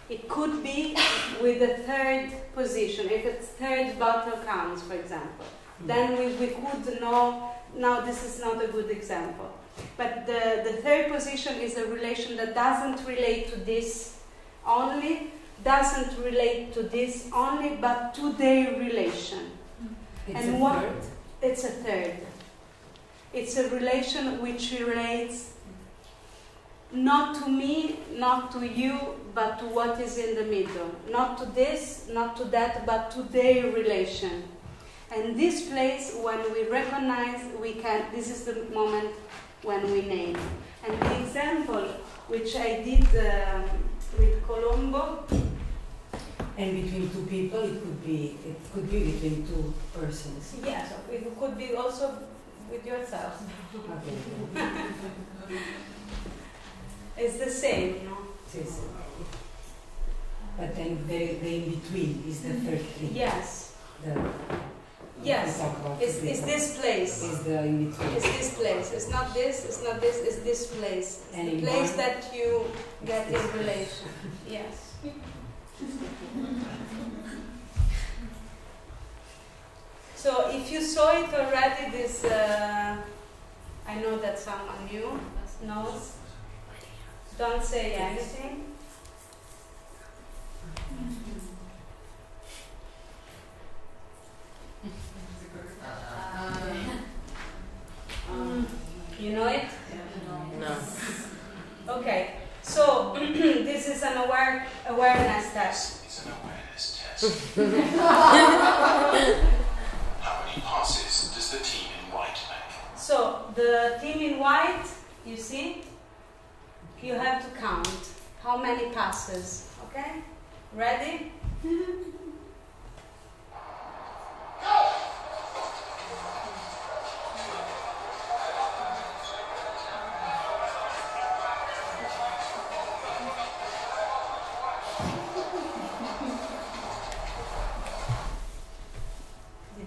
It could be with the third position, if it's third bottle counts, for example. Then we, we could know, now this is not a good example. But the, the third position is a relation that doesn't relate to this only, doesn't relate to this only, but to their relation. It's And a what- third. It's a third. It's a relation which relates not to me, not to you, but to what is in the middle. Not to this, not to that, but to their relation. And this place, when we recognize, we can. This is the moment when we name. And the example which I did um, with Colombo And between two people, it could be it could be between two persons. Yes, it could be also with yourself. Okay. It's the same, you know. But then the, the in between is the third thing. Yes, The, Yes. We talk about it's, it's this place. Is the in between. It's this place. It's not this. It's not this. It's this place. It's And the place one- that you get in relation. Yes. So if you saw it already, this uh, I know that someone knew, knows. Don't say anything. Um, you know it? No. Okay. So this is an aware awareness test. It's an awareness test. How many passes does the team in white make? So the team in white, you see, you have to count how many passes. Okay? Ready?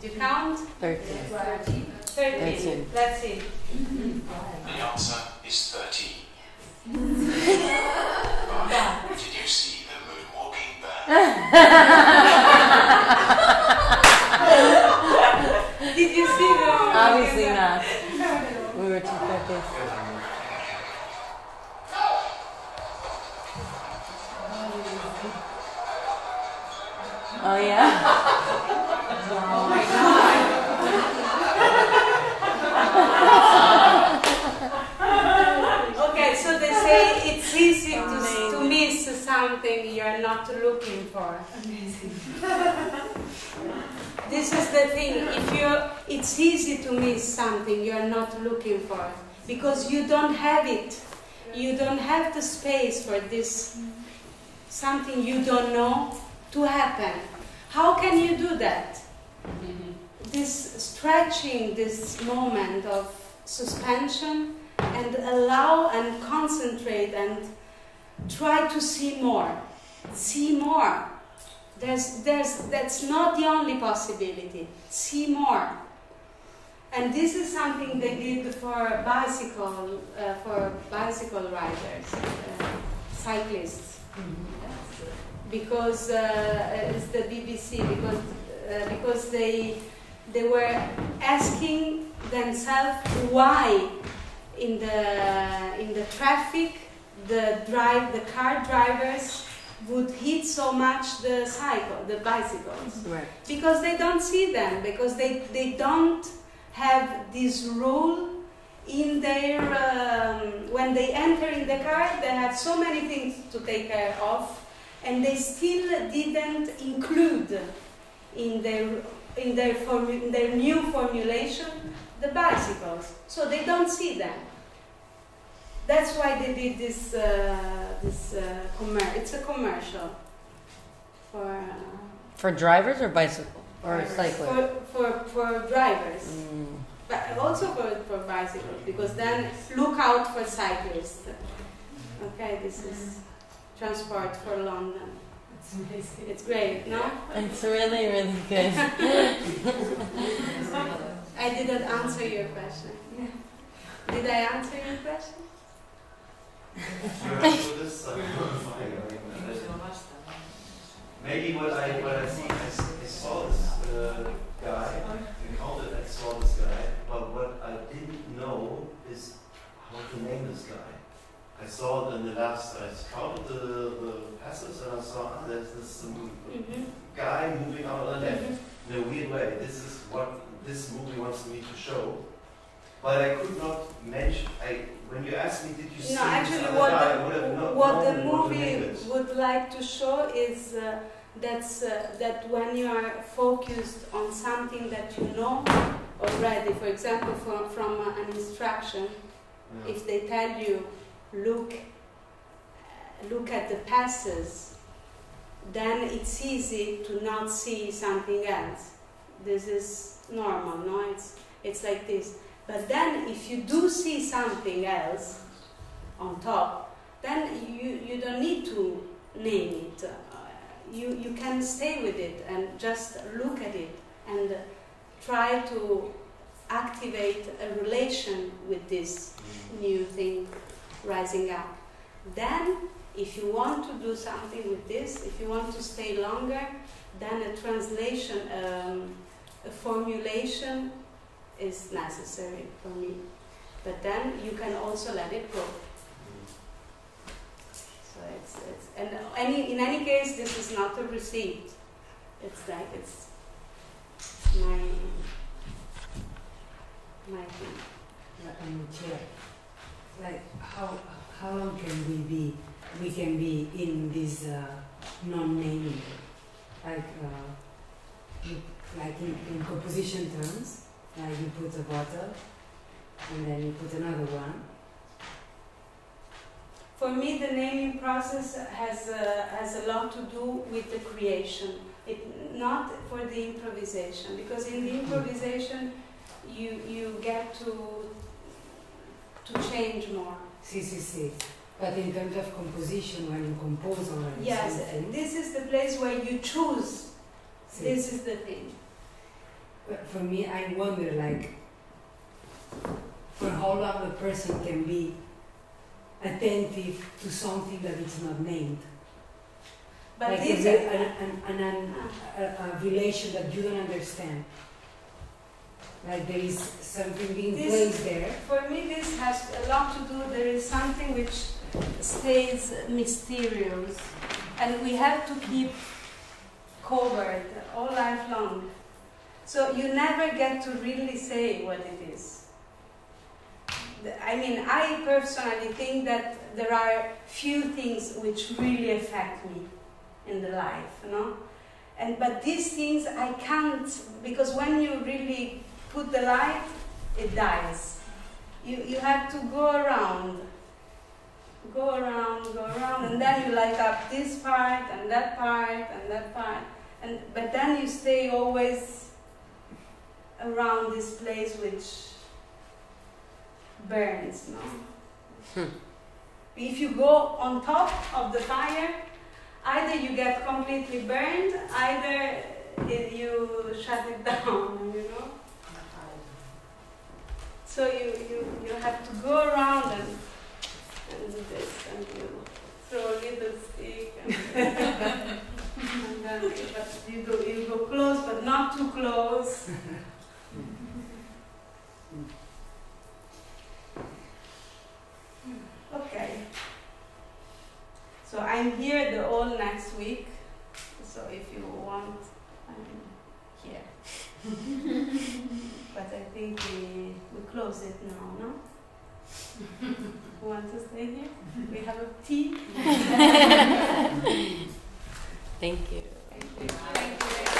Did you count? Thirteen. 13. Thirteen. Let's see. The answer is 13. Did you see the moonwalking bear? Did something you're not looking for because you don't have it. You don't have the space for this something you don't know to happen. How can you do that? Mm-hmm. This stretching this moment of suspension and allow and concentrate and try to see more. See more. There's, there's, that's not the only possibility. See more. And this is something they did for bicycle, uh, for bicycle riders, uh, cyclists, because uh, it's the BBC, because uh, because they they were asking themselves why in the in the traffic the drive the car drivers would hit so much the cycle the bicycles. Right. because they don't see them because they, they don't have this rule in their um, when they enter in the car they have so many things to take care of and they still didn't include in their in their in their new formulation the bicycles. So they don't see them. That's why they did this uh, this uh, it's a commercial for uh, For drivers or bicycle or cyclists? for, for, for drivers, Mm. but also for, for bicycles, because then look out for cyclists. Okay, this is transport for London. It's great, no? It's really, really good. I didn't answer your question. Did I answer your question? You have to put just fine. I mean, maybe what I what I, see, to name this guy. I saw it in the last, I counted the, the passes and I saw ah, there's this um, Mhm. guy moving out on the left Mhm. in a weird way. This is what this movie wants me to show. But I could not mention. I when you asked me, did you see actually, what guy, I the, would have not what the movie would like to show is uh, that's uh, that when you are focused on something that you know already, for example, from, from uh, an instruction, Yeah. if they tell you look look at the passes, then it's easy to not see something else. This is normal, no? It's it's like this. But then if you do see something else on top, then you, you don't need to name it. Uh, you, you can stay with it and just look at it and try to activate a relation with this Mm. new thing rising up. Then, if you want to do something with this, if you want to stay longer, then a translation, um, a formulation is necessary for me. But then you can also let it go. So it's, it's and any in any case, this is not a receipt. It's like it's my my chair, like how how long can we be we can be in this uh, non-naming, like uh, like in, in composition terms, like you put a bottle and then you put another one. For me, the naming process has a, has a lot to do with the creation. It not for the improvisation because in the improvisation, you you get to to change more. See, see, see. But in terms of composition, when you compose already Yes, something, this is the place where you choose. This is the thing. But for me, I wonder, like, for how long a person can be attentive to something that is not named. But like this, a, an, a, a relation that you don't understand. Like there is something being This- placed there. for me, this has a lot to do. There is something which stays mysterious, and we have to keep covered all life long. So you never get to really say what it is. I mean, I personally think that there are few things which really affect me in the life, you know. And but these things I can't because when you really put the light, it dies. You you have to go around, go around, go around, and then you light up this part and that part and that part, and but then you stay always around this place which burns, no? Hmm. if you go on top of the fire, either you get completely burned, either you shut it down, you know? So you, you, you have to go around and, and do this, and you throw a little stick, and, and then but you go, you go close, but not too close. Okay. So I'm here the whole next week. So if you want, I'm here. but I think we we close it now, no? Who want to stay here? We have a tea. Thank you. Thank you.